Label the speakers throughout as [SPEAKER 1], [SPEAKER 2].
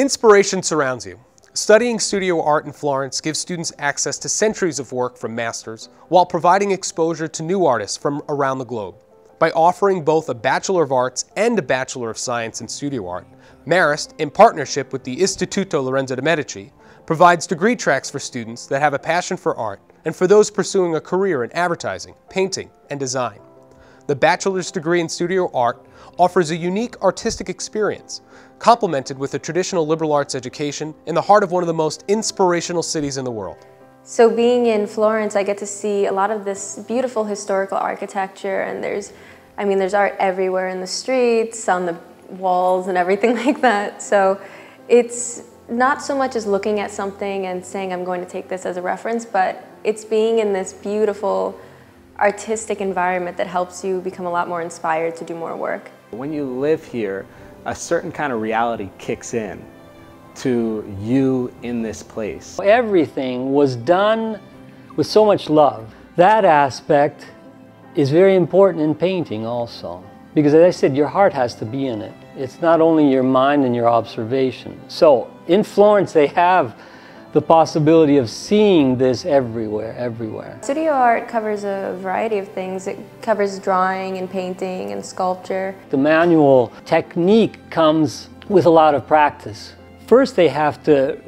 [SPEAKER 1] Inspiration surrounds you. Studying studio art in Florence gives students access to centuries of work from masters while providing exposure to new artists from around the globe. By offering both a Bachelor of Arts and a Bachelor of Science in Studio Art, Marist, in partnership with the Istituto Lorenzo de' Medici, provides degree tracks for students that have a passion for art and for those pursuing a career in advertising, painting, and design. The bachelor's degree in studio art offers a unique artistic experience, complemented with a traditional liberal arts education in the heart of one of the most inspirational cities in the world.
[SPEAKER 2] So being in Florence, I get to see a lot of this beautiful historical architecture and there's, I mean, there's art everywhere in the streets, on the walls and everything like that. So it's not so much as looking at something and saying I'm going to take this as a reference, but it's being in this beautiful artistic environment that helps you become a lot more inspired to do more work.
[SPEAKER 3] When you live here, a certain kind of reality kicks in to you in this place.
[SPEAKER 4] Everything was done with so much love. That aspect is very important in painting also. Because as I said, your heart has to be in it. It's not only your mind and your observation. So in Florence, they have the possibility of seeing this everywhere, everywhere.
[SPEAKER 2] Studio art covers a variety of things. It covers drawing and painting and sculpture.
[SPEAKER 4] The manual technique comes with a lot of practice. First, they have to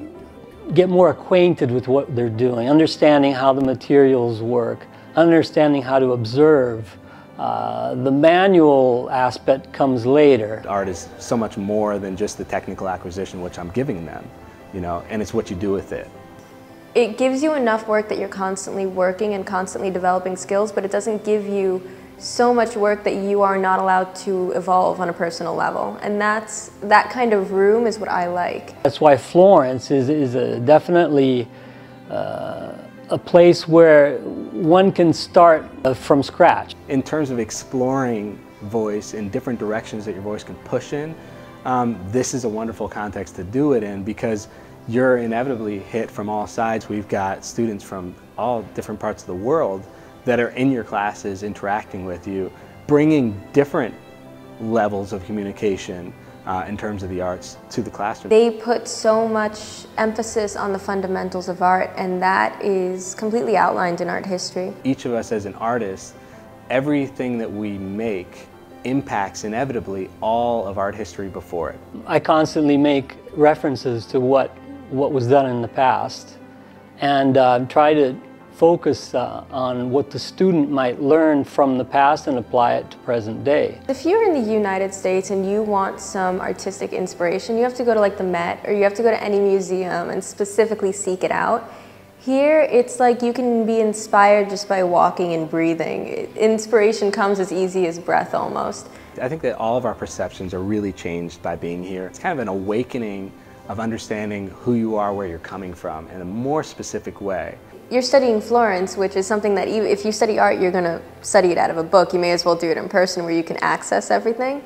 [SPEAKER 4] get more acquainted with what they're doing, understanding how the materials work, understanding how to observe. Uh, the manual aspect comes later.
[SPEAKER 3] Art is so much more than just the technical acquisition which I'm giving them you know, and it's what you do with it.
[SPEAKER 2] It gives you enough work that you're constantly working and constantly developing skills, but it doesn't give you so much work that you are not allowed to evolve on a personal level. And that's, that kind of room is what I like.
[SPEAKER 4] That's why Florence is, is a, definitely uh, a place where one can start uh, from scratch.
[SPEAKER 3] In terms of exploring voice in different directions that your voice can push in, um, this is a wonderful context to do it in because you're inevitably hit from all sides. We've got students from all different parts of the world that are in your classes interacting with you, bringing different levels of communication uh, in terms of the arts to the classroom.
[SPEAKER 2] They put so much emphasis on the fundamentals of art and that is completely outlined in art history.
[SPEAKER 3] Each of us as an artist, everything that we make impacts inevitably all of art history before it.
[SPEAKER 4] I constantly make references to what, what was done in the past and uh, try to focus uh, on what the student might learn from the past and apply it to present day.
[SPEAKER 2] If you're in the United States and you want some artistic inspiration, you have to go to like the Met or you have to go to any museum and specifically seek it out. Here, it's like you can be inspired just by walking and breathing. Inspiration comes as easy as breath almost.
[SPEAKER 3] I think that all of our perceptions are really changed by being here. It's kind of an awakening of understanding who you are, where you're coming from in a more specific way.
[SPEAKER 2] You're studying Florence, which is something that if you study art, you're going to study it out of a book. You may as well do it in person where you can access everything.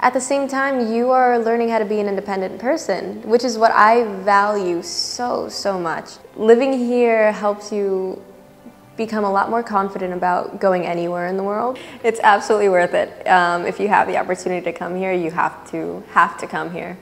[SPEAKER 2] At the same time, you are learning how to be an independent person, which is what I value so, so much. Living here helps you become a lot more confident about going anywhere in the world. It's absolutely worth it. Um, if you have the opportunity to come here, you have to, have to come here.